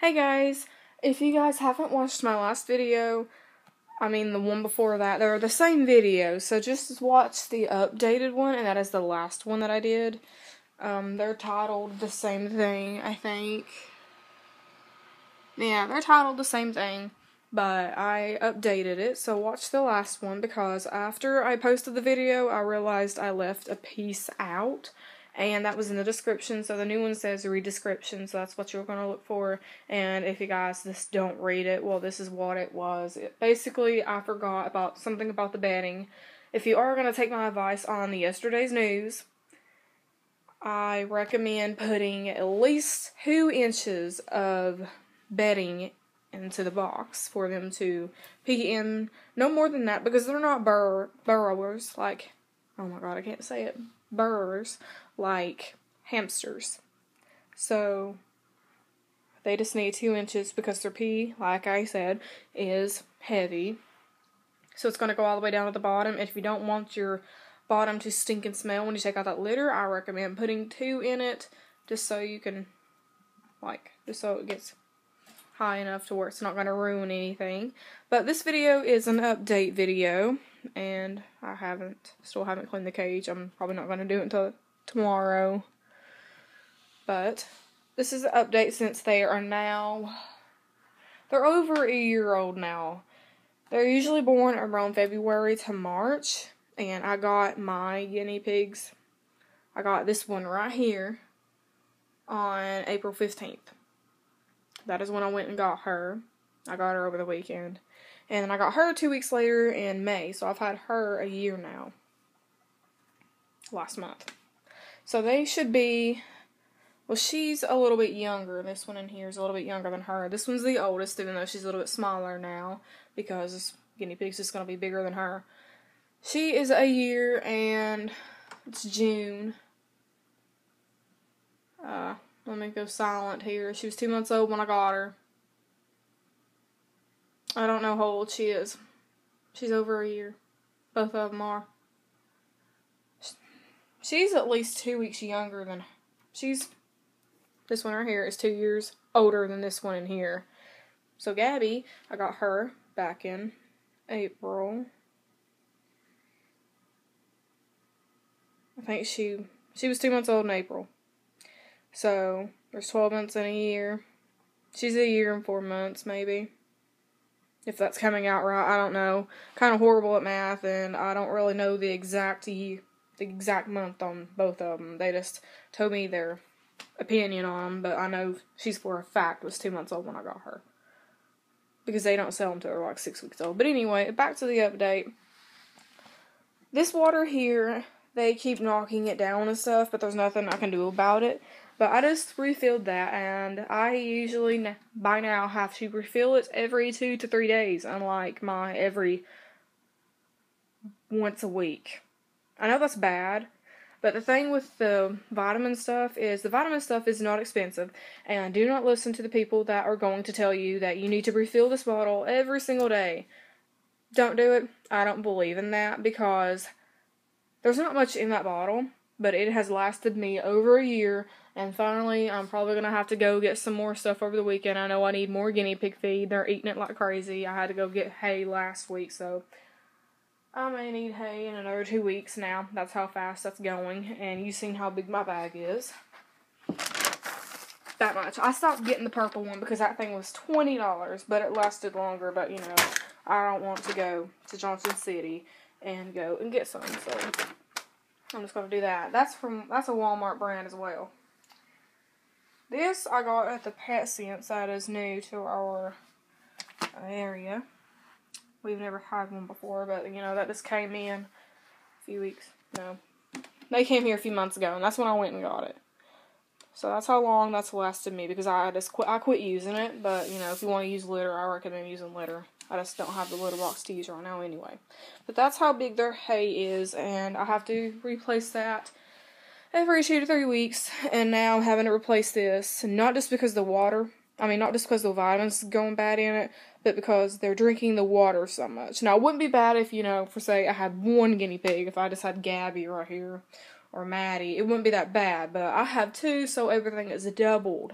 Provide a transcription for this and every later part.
Hey guys, if you guys haven't watched my last video, I mean the one before that, they're the same video, so just watch the updated one, and that is the last one that I did. Um, they're titled the same thing, I think. Yeah, they're titled the same thing, but I updated it, so watch the last one because after I posted the video, I realized I left a piece out and that was in the description. So the new one says read description, so that's what you're going to look for. And if you guys just don't read it, well, this is what it was. It, basically, I forgot about something about the bedding. If you are going to take my advice on the yesterday's news, I recommend putting at least two inches of bedding into the box for them to pee in. No more than that because they're not bur- burrowers. Like, oh my god, I can't say it. Burrowers like hamsters. So they just need two inches because their pee, like I said, is heavy. So it's going to go all the way down to the bottom. If you don't want your bottom to stink and smell when you take out that litter, I recommend putting two in it just so you can, like, just so it gets high enough to where it's not going to ruin anything. But this video is an update video, and I haven't, still haven't cleaned the cage. I'm probably not going to do it until tomorrow. But this is an update since they are now they're over a year old now. They're usually born around February to March, and I got my guinea pigs. I got this one right here on April 15th. That is when I went and got her. I got her over the weekend. And then I got her two weeks later in May, so I've had her a year now. Last month. So they should be. Well, she's a little bit younger. This one in here is a little bit younger than her. This one's the oldest, even though she's a little bit smaller now because this guinea pig's just going to be bigger than her. She is a year and it's June. Uh, let me go silent here. She was two months old when I got her. I don't know how old she is. She's over a year. Both of them are. She's at least two weeks younger than. She's. This one right here is two years older than this one in here. So Gabby, I got her back in April. I think she she was two months old in April. So there's twelve months in a year. She's a year and four months maybe. If that's coming out right, I don't know. Kind of horrible at math, and I don't really know the exact year the exact month on both of them. They just told me their opinion on them, but I know she's for a fact was two months old when I got her. Because they don't sell them till they're like six weeks old. But anyway, back to the update. This water here, they keep knocking it down and stuff, but there's nothing I can do about it. But I just refilled that, and I usually by now have to refill it every two to three days, unlike my every once a week. I know that's bad, but the thing with the vitamin stuff is the vitamin stuff is not expensive, and do not listen to the people that are going to tell you that you need to refill this bottle every single day. Don't do it. I don't believe in that because there's not much in that bottle, but it has lasted me over a year, and finally I'm probably gonna have to go get some more stuff over the weekend. I know I need more guinea pig feed. They're eating it like crazy. I had to go get hay last week, so I may need hay in another two weeks now. That's how fast that's going. And you've seen how big my bag is. That much. I stopped getting the purple one because that thing was $20, but it lasted longer. But, you know, I don't want to go to Johnson City and go and get some. So, I'm just going to do that. That's from, that's a Walmart brand as well. This I got at the PetSense that is new to our area. We've never had one before, but you know, that just came in a few weeks. No. They came here a few months ago, and that's when I went and got it. So that's how long that's lasted me because I just quit. I quit using it, but you know, if you want to use litter, I recommend using litter. I just don't have the litter box to use right now anyway. But that's how big their hay is, and I have to replace that every two to three weeks. And now I'm having to replace this, not just because the water. I mean, not just because the vitamins going bad in it, but because they're drinking the water so much. Now, it wouldn't be bad if, you know, for say I had one guinea pig, if I just had Gabby right here, or Maddy, it wouldn't be that bad, but I have two, so everything is doubled.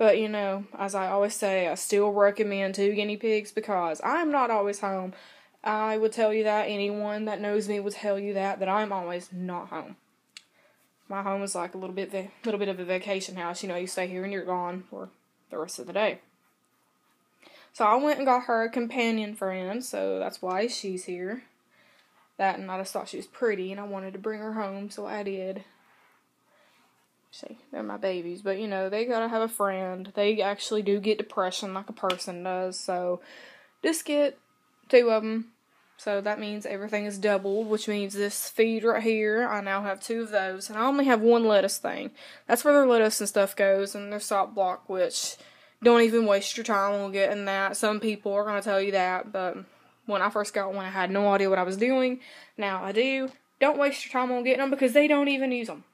But you know, as I always say, I still recommend two guinea pigs because I'm not always home. I would tell you that. Anyone that knows me would tell you that that I'm always not home. My home is like a little bit, va- little bit of a vacation house. You know, you stay here and you're gone for the rest of the day. So I went and got her a companion friend, so that's why she's here. That and I just thought she was pretty and I wanted to bring her home, so I did. See, they're my babies, but you know, they gotta have a friend. They actually do get depression like a person does, so just get two of them. So that means everything is doubled, which means this feed right here, I now have two of those, and I only have one lettuce thing. That's where their lettuce and stuff goes, and their salt block, which don't even waste your time on getting that. Some people are gonna tell you that, but when I first got one, I had no idea what I was doing. Now I do. Don't waste your time on getting them because they don't even use them.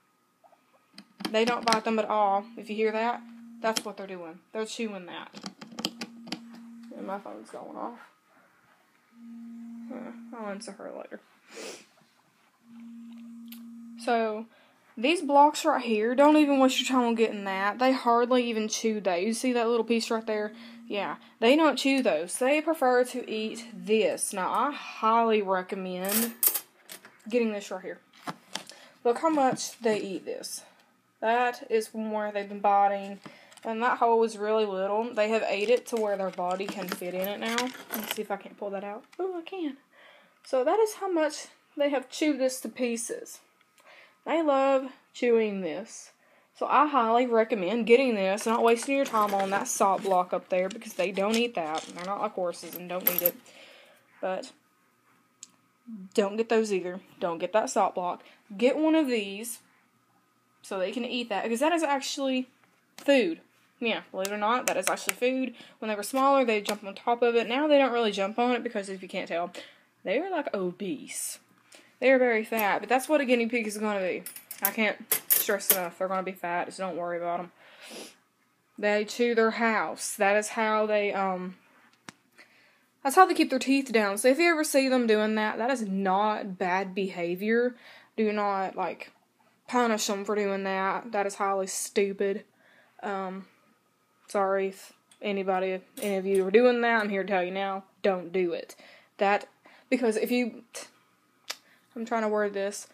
They don't bite them at all. If you hear that, that's what they're doing. They're chewing that. And my phone's going off. I'll answer her later. So, these blocks right here, don't even waste your time on getting that. They hardly even chew that. You see that little piece right there? Yeah, they don't chew those. They prefer to eat this. Now, I highly recommend getting this right here. Look how much they eat this. That is from where they've been biting. And that hole was really little. They have ate it to where their body can fit in it now. Let's see if I can't pull that out. Oh, I can. So that is how much they have chewed this to pieces. They love chewing this. So I highly recommend getting this, not wasting your time on that salt block up there because they don't eat that. They're not like horses and don't eat it. But don't get those either. Don't get that salt block. Get one of these so they can eat that because that is actually food. Yeah, believe it or not, that is actually food. When they were smaller, they jump on top of it. Now they don't really jump on it because if you can't tell, they are like obese. They are very fat, but that's what a guinea pig is going to be. I can't stress enough. They're going to be fat, so don't worry about them. They chew their house. That is how they, um, that's how they keep their teeth down. So if you ever see them doing that, that is not bad behavior. Do not, like, punish them for doing that. That is highly stupid. Um, sorry if anybody, any of you are doing that. I'm here to tell you now, don't do it. That because if you, I'm trying to word this,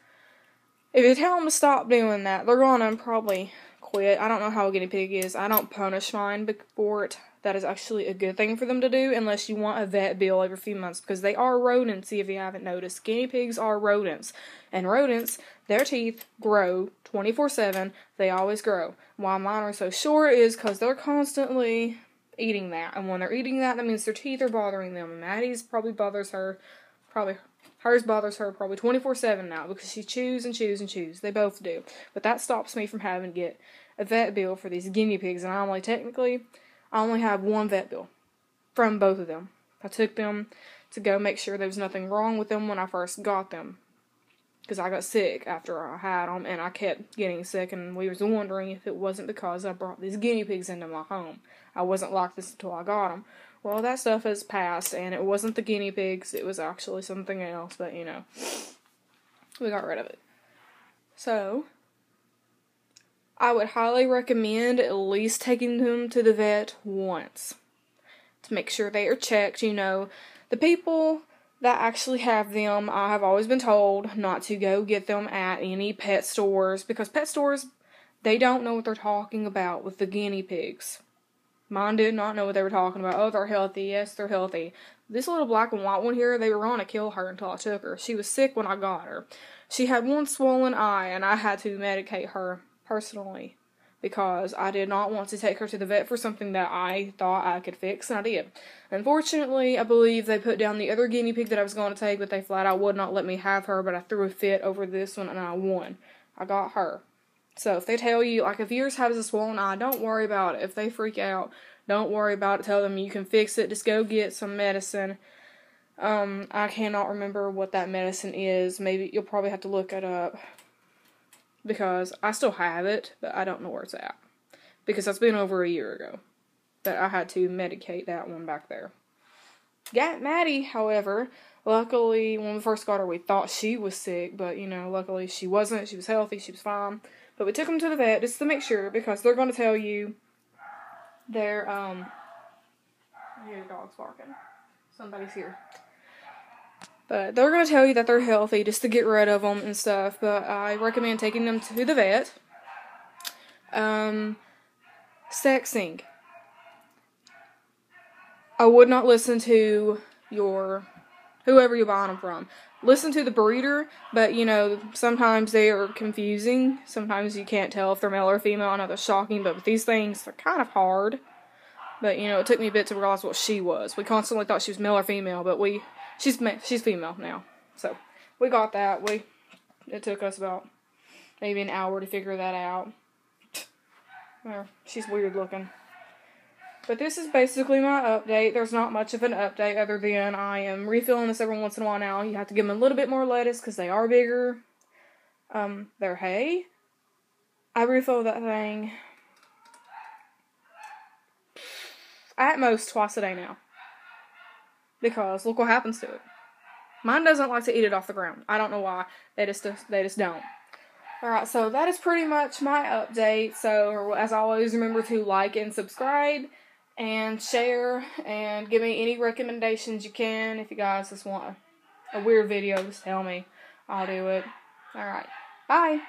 if you tell them to stop doing that, they're gonna probably quit. I don't know how a guinea pig is. I don't punish mine for it. That is actually a good thing for them to do, unless you want a vet bill every few months, because they are rodents. See if you haven't noticed, guinea pigs are rodents, and rodents, their teeth grow 24 7. They always grow. Why mine are so short is because they're constantly eating that, and when they're eating that, that means their teeth are bothering them. Maddy's probably bothers her Probably hers bothers her probably 24 7 now because she chews and chews and chews. They both do. But that stops me from having to get a vet bill for these guinea pigs, and I only technically, I only have one vet bill from both of them. I took them to go make sure there was nothing wrong with them when I first got them. Because I got sick after I had them, and I kept getting sick, and we was wondering if it wasn't because I brought these guinea pigs into my home. I wasn't like this until I got them. Well, that stuff has passed, and it wasn't the guinea pigs, it was actually something else, but you know, we got rid of it. So, I would highly recommend at least taking them to the vet once to make sure they are checked. You know, the people that actually have them, I have always been told not to go get them at any pet stores because pet stores, they don't know what they're talking about with the guinea pigs. Mine did not know what they were talking about. Oh, they're healthy. Yes, they're healthy. This little black and white one here, they were going to kill her until I took her. She was sick when I got her. She had one swollen eye, and I had to medicate her personally because I did not want to take her to the vet for something that I thought I could fix, and I did. Unfortunately, I believe they put down the other guinea pig that I was going to take, but they flat out would not let me have her, but I threw a fit over this one, and I won. I got her. So if they tell you, like, if yours has a swollen eye, don't worry about it. If they freak out, don't worry about it. Tell them you can fix it. Just go get some medicine. Um, I cannot remember what that medicine is. Maybe you'll probably have to look it up because I still have it, but I don't know where it's at because that's been over a year ago that I had to medicate that one back there. Got Maddy, however, luckily when we first got her, we thought she was sick, but you know, luckily she wasn't. She was healthy. She was fine. But we took them to the vet just to make sure because they're going to tell you they're um. I hear the dogs barking. Somebody's here. But they're gonna tell you that they're healthy just to get rid of them and stuff. But I recommend taking them to the vet. Um, sexing. I would not listen to your whoever you're buying them from. Listen to the breeder, but you know, sometimes they are confusing. Sometimes you can't tell if they're male or female. I know they're shocking, but with these things, they're kind of hard. But you know, it took me a bit to realize what she was. We constantly thought she was male or female, but we she's she's female now. So we got that. We it took us about maybe an hour to figure that out. Well, she's weird looking. But this is basically my update. There's not much of an update other than I am refilling this every once in a while now. You have to give them a little bit more lettuce because they are bigger. Um, their hay. I refill that thing at most twice a day now. Because look what happens to it. Mine doesn't like to eat it off the ground. I don't know why. They just they just don't. Alright, so that is pretty much my update. So as always, remember to like and subscribe and share and give me any recommendations you can. If you guys just want a, weird video, just tell me. I'll do it. Alright. Bye.